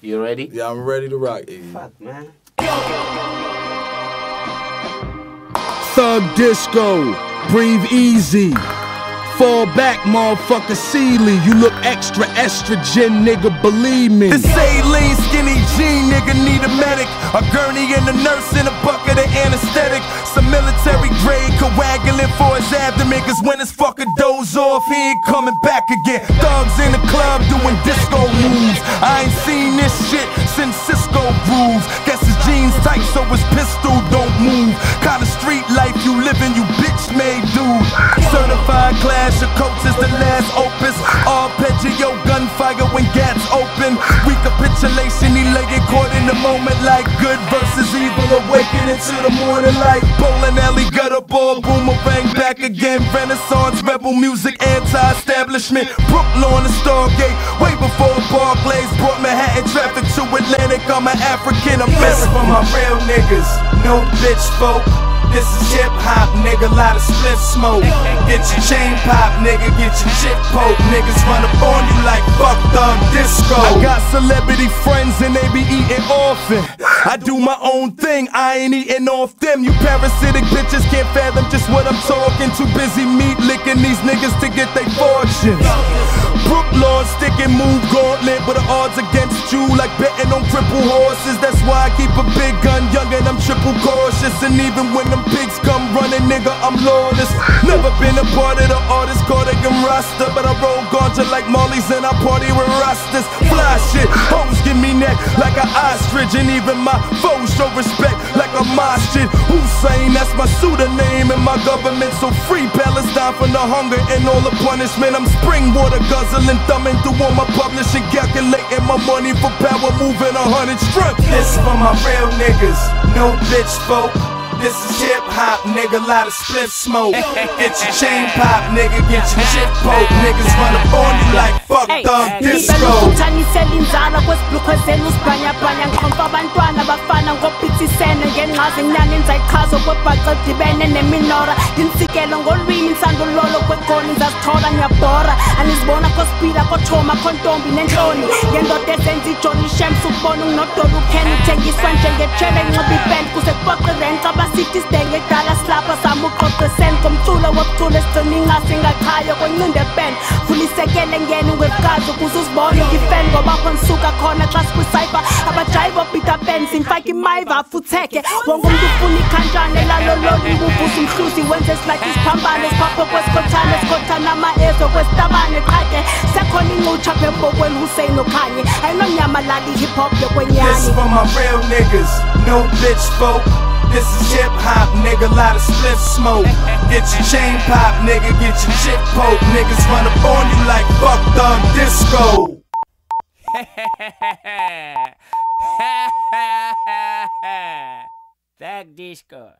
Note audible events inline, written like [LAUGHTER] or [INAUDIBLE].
You ready? Yeah, I'm ready to rock. Fuck, man. Thug disco, breathe easy. Fall back, motherfucker Sealy. You look extra estrogen, nigga, believe me. The saline skinny jean nigga need a medic. A gurney and a nurse in a bucket of anesthetic. Some military grade for his abdomen. Cause when his fucker doze off, he ain't coming back again. Thugs in the club doing disco moves. I ain't seen this shit since Cisco grooves. Guess his jeans tight so his pistol Class of coats is the last opus. Arpeggio gunfire when gats open. Recapitulation, he lay it caught in the moment like good versus evil. Awakening to the morning light. Bowling alley, gutter ball, boomerang back again. Renaissance, rebel music, anti-establishment. Brooklyn, the Stargate, way before Barclays brought Manhattan traffic to Atlantic. I'm an African American. for my real niggas, no bitch folk. This is hip hop, nigga, lot of split smoke. Get your chain pop, nigga, get your chip poke. Niggas run up on you like fuck thug disco. I got celebrity friends and they be eating often. I do my own thing, I ain't eating off them. You parasitic bitches can't fathom just what I'm talking. Too busy meat licking these niggas to get their fortunes. Brooklyn stick move gauntlet, but the odds against you like betting on crippled horses. That's why I keep a big gun, triple cautious. And even when them pigs come running, nigga, I'm lawless. Never been a part of the artist cardigan Rasta, but I roll ganja like Molly's and I party with rastas. Fly shit, hoes give me neck like an ostrich, and even my foes show respect like a shit. Hussein, that's my pseudonym and my government. So free Palestine from the hunger and all the punishment. I'm spring water guzzling, thumbing through all my publishing, calculating my money for power, moving a hundred strength. This for my real niggas, no bitch folk. This is hip hop, nigga, lot of split smoke. Get your chain pop, nigga, get your chip poke. Niggas run up on you like fuck thug disco. inzala kwesiblukhwezela usibhanyabhanya ngiqhomfa abantwana bafana ngopithisene ngenqazi inyana enza iqhazo kwebhaca dibene neminora ndinsikelo ngolwimi nsandulolo kwegoni ndizazithola ngiyabhora anizibona kospila kothoma khontombi nentloni ngendoda ezenza ijoni shems ukubona unginodolo ukhena uthengiswa njengetshele nxiba ibend kuze kupoqe irenka abasithi sidenge kudala silapha sama uqoqe sen komculo wobuculo esigcina ingasi ngachayo kwencinde ben vulisekele ngeni webkazi ukuze uzibone. Ngifen ngoba khonisuka khona xa sikwisayfa abajayiva obita bens imfake imayiva afutheke. Wonke umuntu ufuna ikhanjane lalololi ubuvusa umhluzi wenze silathi isiphambane siphaphe kwesikhothane esikhothana ama-ezo kwesitabane qhade sekhona incutsha phembokweni husein okhanye ayinonyama lali hip hop This yokwenyani for my real niggas, no bitch folk. This is hip hop, nigga, lot of split smoke. Get your chain pop, nigga, get your chip poke. Niggas run up on you like fuck thug disco. [LAUGHS] Thug disco.